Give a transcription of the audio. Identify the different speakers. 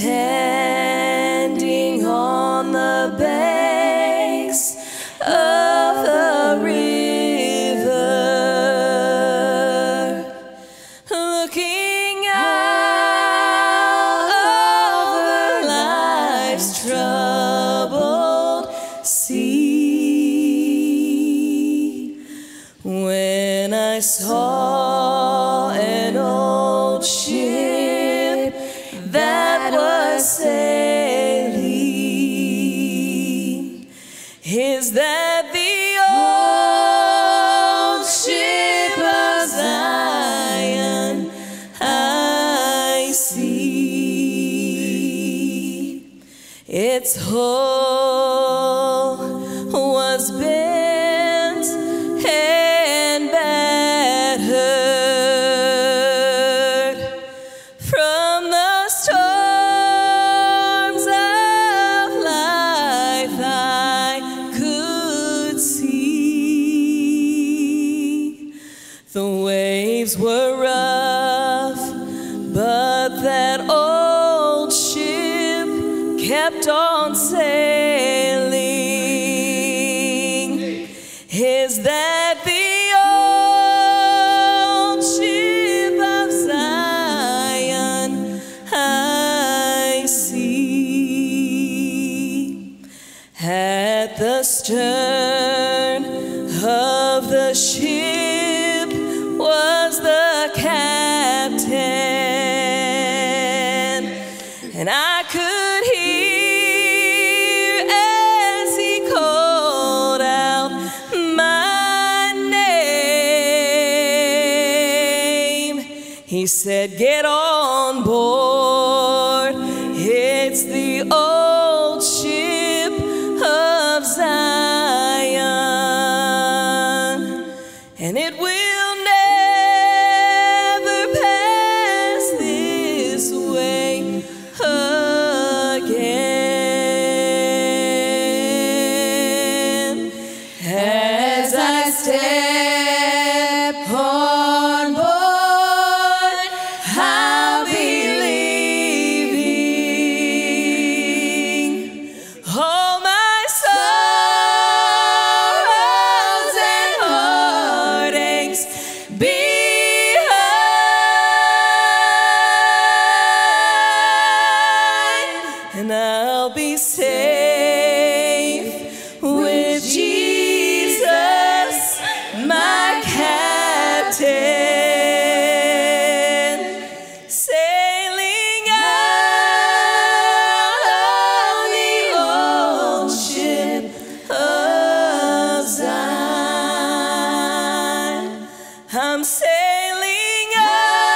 Speaker 1: standing on the banks of the river, looking out over life's troubled sea. When I saw Is that the old ship of Zion I see? Its hull was bent The waves were rough, but that old ship kept on sailing. Is that the old ship of Zion I see? At the stern of the ship He said, Get on board. It's the old ship of Zion, and it will never pass this way again. As I step I'm sailing out